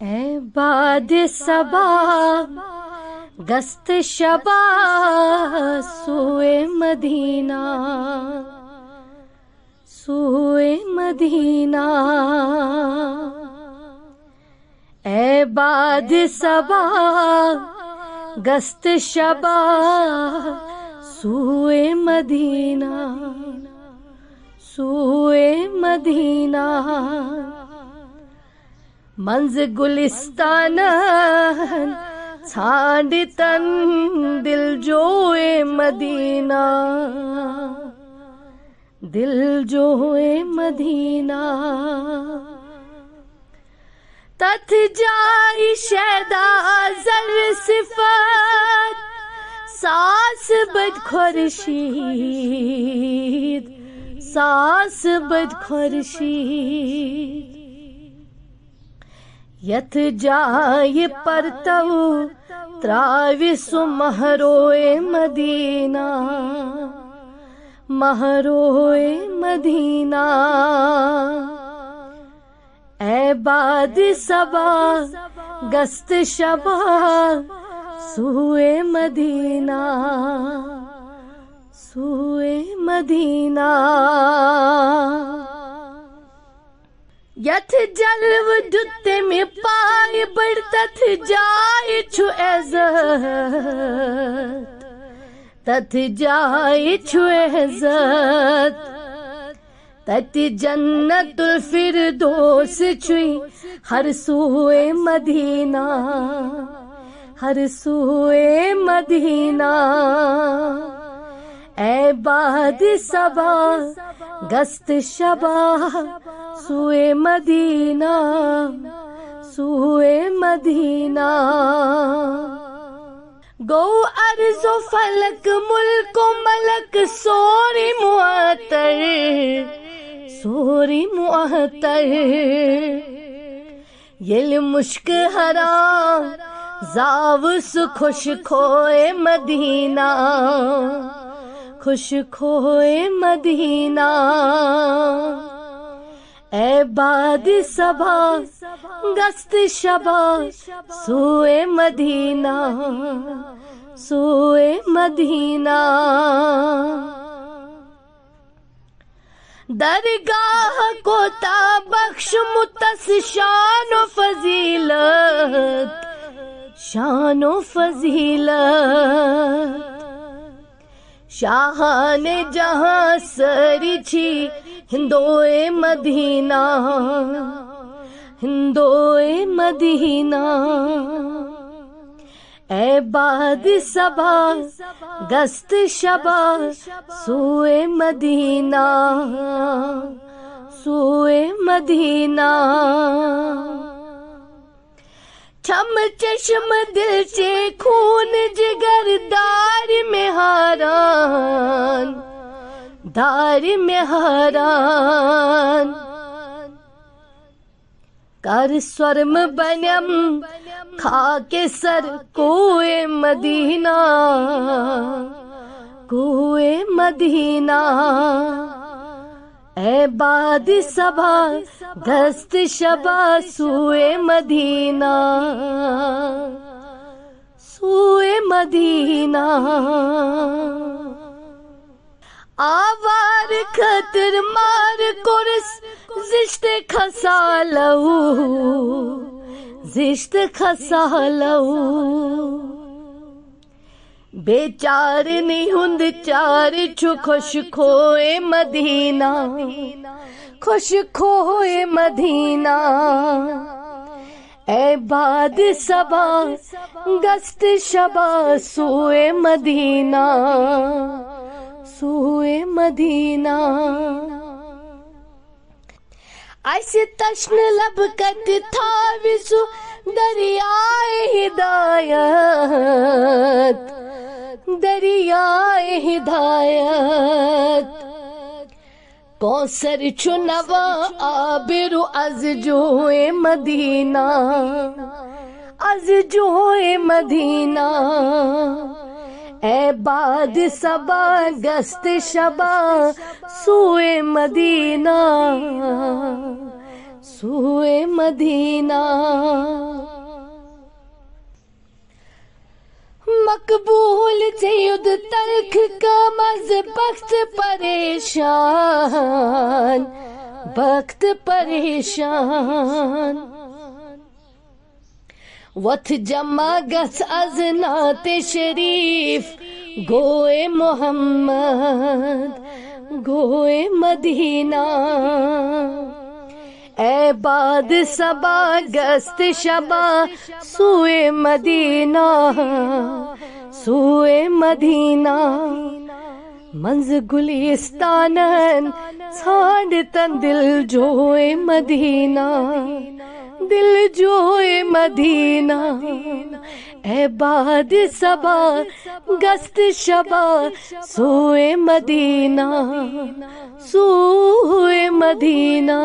ए बाद सबा गस्त शबा सुए मदीना सुए मदीना ए बाद सबा गस्त शबा सुए मदीना सुए मदीना मंज गुलिस्तान छांडितन दिल जोए मदीना। दिल जोए मदीना। तथ जाई शैदा जर सिफत, सास बद खुर्शीद, सास बद खुर्शीद। यथ जाय परतव त्राविसु महरोए मदीना। महरोए मदीना। ए बाद सबा, गस्त शबा सुए मदीना। सुए मदीना। यथ जलव जुत्ते में पाए बड़ तथ जाए छु एजत तथ जाए छु एजत तत जन्नतुल फिरदौस छुई, हर सुए मदीना। हर सुए मदीना। ए बाद सबा गस्त शबा सुए मदीना सुए मदीना। गो अर्जो फलक, मुल्क मलक, सोरी मुआतर सोरी मुआतर ये मुश्क हराम जावस खुश खोए मदीना। खुश खोए मदीना। ए बाद सबा गस्त शबा, सोए मदीना सोए मदीना। दरगाह को बख्श मुतस शान फजीलत शान फजीलत। शाहान जहाँ सरी छी हिंदोए मदीना हिंदोए मदीना ए बाद सबा गस्त शबा सुए मदीना सुए मदीना। छम चश्म दिल खून दार में हारान दार में हारान कर स्वरम बनम खा के सर कुए मदीना कुए मदीना। ए बाद सबा गस्त शबा सुए मदीना सुए मदीना। आवार, खतर, मार, कुरस जिश्त खसालऊ जिश्त खसालऊ बेचार नहीं हुंद चार, छु खुश खोए मदीना, खुश खोए मदीना। ए बाद सबा, गस्त शबा सोए मदीना। सोए मदीना। ऐसे तश्न लब कत था विसु दरियाए हिदायत। दरियाए हिदायत। कौसर चुनवा आबिरु अज जोए मदीना। अज जोए मदीना। ए बाद सबा गस्त शबा सुए मदीना सुए मदीना। मकबूल युद्ध तलख का मज बख्त परेशान बख्त परेशान। वथ जमा गस अज नात शरीफ, गोए मोहम्मद, गोए मदीना। ए बाद सबा गस्त शबा, सुए मदीना। सुए मदीना, मंज गुलिस्तानन छाड़ तन दिल जोए मदीना। दिल जोए मदीना। ए बाद सबा गस्त शबा सोए मदीना सोए मदीना।